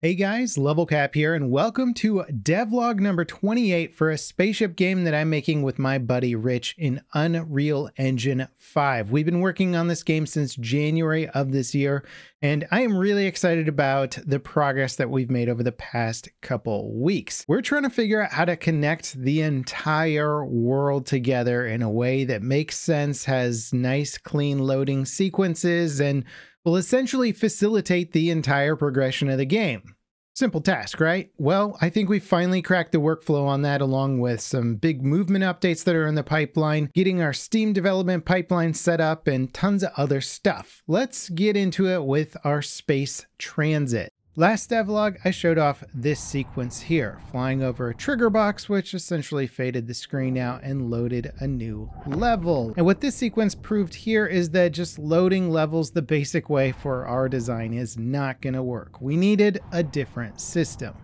Hey guys, Level Cap here, and welcome to devlog number 28 for a spaceship game that I'm making with my buddy Rich in Unreal Engine 5. We've been working on this game since January of this year, and I am really excited about the progress that we've made over the past couple weeks. We're trying to figure out how to connect the entire world together in a way that makes sense, has nice, clean loading sequences, and will essentially facilitate the entire progression of the game. Simple task, right? Well, I think we finally cracked the workflow on that along with some big movement updates that are in the pipeline, getting our Steam development pipeline set up, and tons of other stuff. Let's get into it with our space transit. Last devlog, I showed off this sequence here, flying over a trigger box, which essentially faded the screen out and loaded a new level. And what this sequence proved here is that just loading levels the basic way for our design is not gonna work. We needed a different system.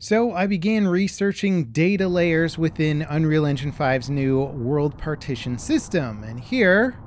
So I began researching data layers within Unreal Engine 5's new world partition system. And here,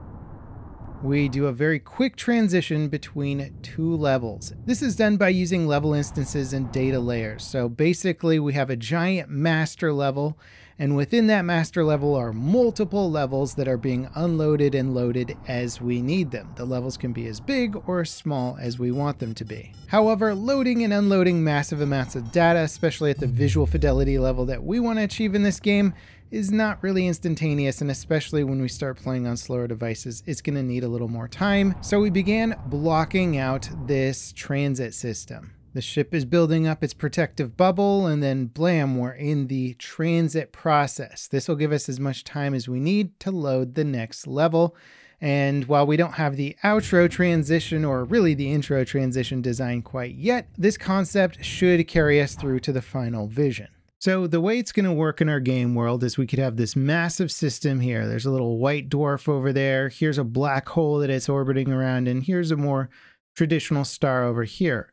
we do a very quick transition between two levels. This is done by using level instances and data layers. So basically we have a giant master level and within that master level are multiple levels that are being unloaded and loaded as we need them. The levels can be as big or small as we want them to be. However, loading and unloading massive amounts of data, especially at the visual fidelity level that we want to achieve in this game, is not really instantaneous, and especially when we start playing on slower devices, it's going to need a little more time. So we began blocking out this transit system. The ship is building up its protective bubble, and then blam, we're in the transit process. This will give us as much time as we need to load the next level. And while we don't have the outro transition or really the intro transition design quite yet, this concept should carry us through to the final vision. So the way it's going to work in our game world is we could have this massive system here. There's a little white dwarf over there. Here's a black hole that it's orbiting around, and here's a more traditional star over here.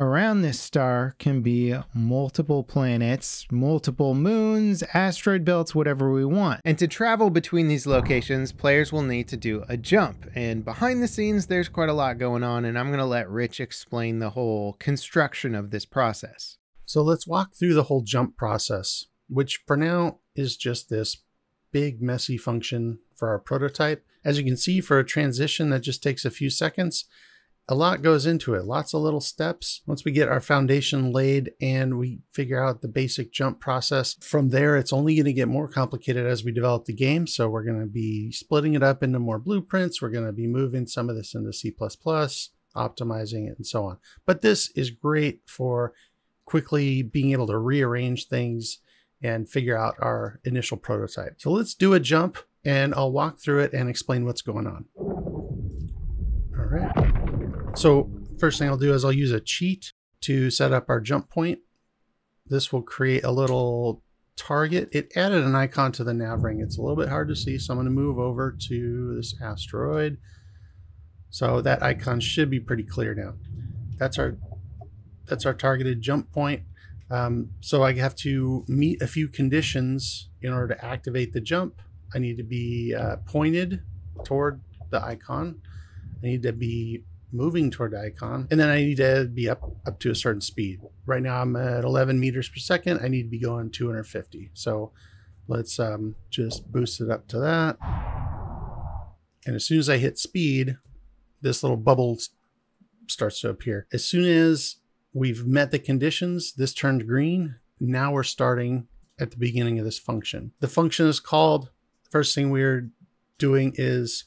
Around this star can be multiple planets, multiple moons, asteroid belts, whatever we want. And to travel between these locations, players will need to do a jump. And behind the scenes, there's quite a lot going on, and I'm going to let Rich explain the whole construction of this process. So let's walk through the whole jump process, which for now is just this big messy function for our prototype. As you can see for a transition that just takes a few seconds, a lot goes into it, lots of little steps. Once we get our foundation laid and we figure out the basic jump process, from there it's only going to get more complicated as we develop the game. So we're going to be splitting it up into more blueprints. We're going to be moving some of this into C++, optimizing it and so on. But this is great for quickly being able to rearrange things and figure out our initial prototype. So let's do a jump and I'll walk through it and explain what's going on. All right. So first thing I'll do is I'll use a cheat to set up our jump point. This will create a little target. It added an icon to the nav ring. It's a little bit hard to see, so I'm going to move over to this asteroid. So that icon should be pretty clear now. That's our that's our targeted jump point. Um, so I have to meet a few conditions in order to activate the jump. I need to be uh, pointed toward the icon. I need to be moving toward the icon, and then I need to be up up to a certain speed. Right now I'm at 11 meters per second. I need to be going 250. So let's um, just boost it up to that. And as soon as I hit speed, this little bubble starts to appear. As soon as we've met the conditions. This turned green. Now we're starting at the beginning of this function. The function is called, first thing we're doing is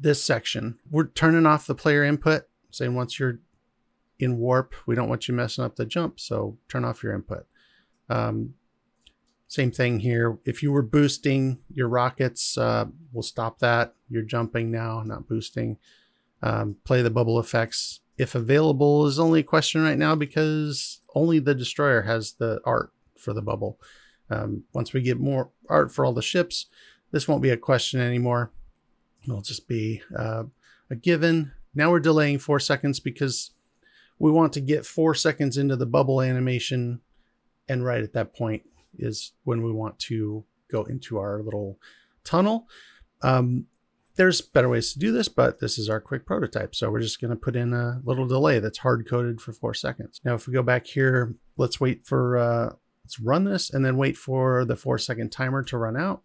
this section. We're turning off the player input, saying once you're in warp, we don't want you messing up the jump, so turn off your input. Um, same thing here. If you were boosting your rockets, uh, we'll stop that. You're jumping now, not boosting. Um, play the bubble effects if available is only a question right now because only the destroyer has the art for the bubble. Um, once we get more art for all the ships, this won't be a question anymore. It'll just be uh, a given. Now we're delaying four seconds because we want to get four seconds into the bubble animation. And right at that point is when we want to go into our little tunnel. Um, There's better ways to do this, but this is our quick prototype. So we're just going to put in a little delay that's hard coded for four seconds. Now, if we go back here, let's wait for, uh, let's run this and then wait for the four second timer to run out.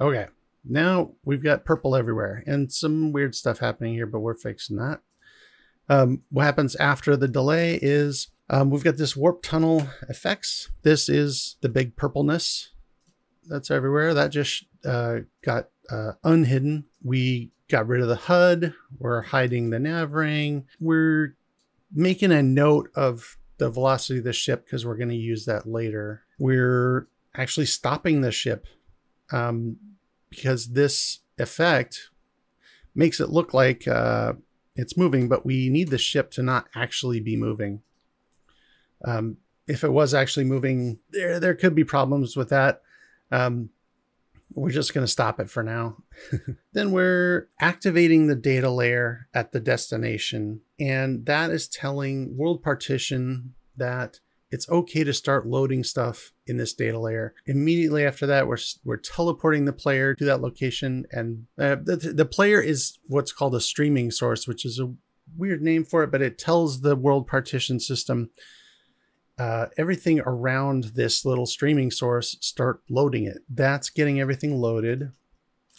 Okay, now we've got purple everywhere and some weird stuff happening here, but we're fixing that. Um, what happens after the delay is um, we've got this warp tunnel effects. This is the big purpleness that's everywhere. That just uh, got uh, unhidden. We got rid of the HUD. We're hiding the nav ring. We're making a note of the velocity of the ship because we're going to use that later. We're actually stopping the ship um, because this effect makes it look like uh, it's moving, but we need the ship to not actually be moving. Um, if it was actually moving, there there could be problems with that. Um, we're just going to stop it for now. then we're activating the data layer at the destination, and that is telling World Partition that it's okay to start loading stuff in this data layer. Immediately after that, we're, we're teleporting the player to that location. And uh, the, the player is what's called a streaming source, which is a weird name for it, but it tells the world partition system uh, everything around this little streaming source start loading it. That's getting everything loaded.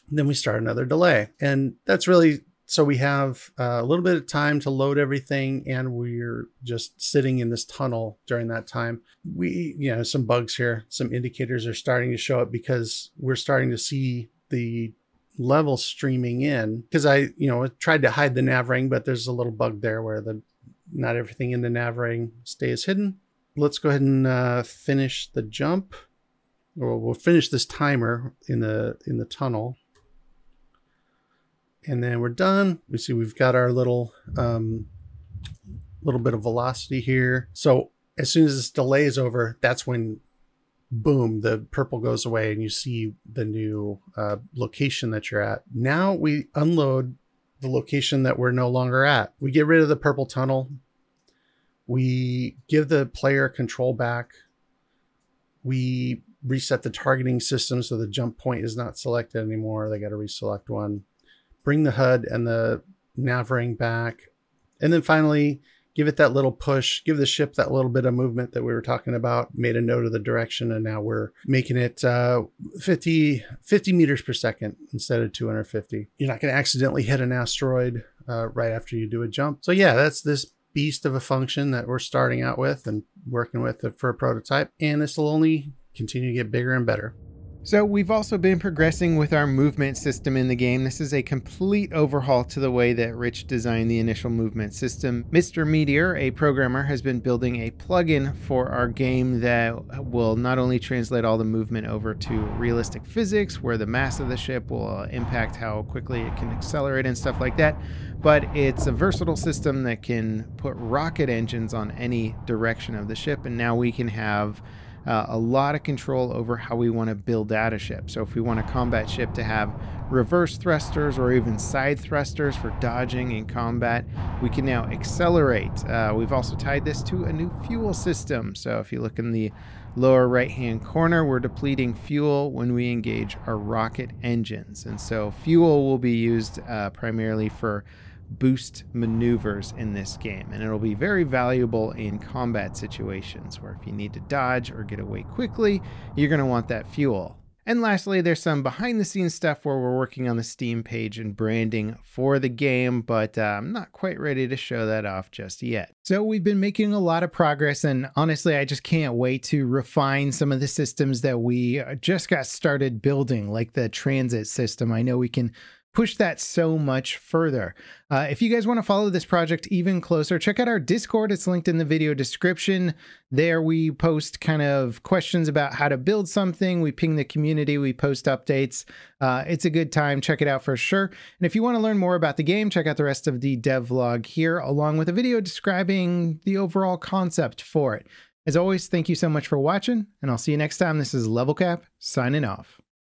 Then we start another delay. And that's really so we have uh, a little bit of time to load everything and we're just sitting in this tunnel during that time. We you know some bugs here some indicators are starting to show up because we're starting to see the level streaming in. Because i you know tried to hide the nav ring but there's a little bug there where the not everything in the nav ring stays hidden. Let's go ahead and uh, finish the jump. Or we'll finish this timer in the in the tunnel and then we're done. We see we've got our little um, little bit of velocity here. So as soon as this delay is over, that's when boom, the purple goes away and you see the new uh, location that you're at. Now we unload the location that we're no longer at. We get rid of the purple tunnel. We give the player control back. We reset the targeting system so the jump point is not selected anymore. They got to reselect one bring the HUD and the nav ring back. And then finally, give it that little push, give the ship that little bit of movement that we were talking about, made a note of the direction, and now we're making it uh, 50, 50 meters per second instead of 250. You're not going to accidentally hit an asteroid uh, right after you do a jump. So, yeah, that's this beast of a function that we're starting out with and working with for a prototype. And this will only continue to get bigger and better. So we've also been progressing with our movement system in the game. This is a complete overhaul to the way that Rich designed the initial movement system. Mr. Meteor, a programmer, has been building a plugin for our game that will not only translate all the movement over to realistic physics, where the mass of the ship will uh, impact how quickly it can accelerate and stuff like that, but it's a versatile system that can put rocket engines on any direction of the ship, and now we can have uh, a lot of control over how we want to build out a ship. So if we want a combat ship to have reverse thrusters or even side thrusters for dodging in combat, we can now accelerate. Uh, we've also tied this to a new fuel system. So if you look in the lower right hand corner, we're depleting fuel when we engage our rocket engines. And so fuel will be used uh, primarily for boost maneuvers in this game, and it'll be very valuable in combat situations where if you need to dodge or get away quickly, you're going to want that fuel. And lastly, there's some behind the scenes stuff where we're working on the Steam page and branding for the game, but uh, I'm not quite ready to show that off just yet. So we've been making a lot of progress, and honestly, I just can't wait to refine some of the systems that we just got started building, like the transit system. I know we can push that so much further. Uh, if you guys want to follow this project even closer, check out our Discord. It's linked in the video description. There we post kind of questions about how to build something. We ping the community, we post updates. Uh, it's a good time. Check it out for sure. And if you want to learn more about the game, check out the rest of the devlog here, along with a video describing the overall concept for it. As always, thank you so much for watching, and I'll see you next time. This is Level Cap signing off.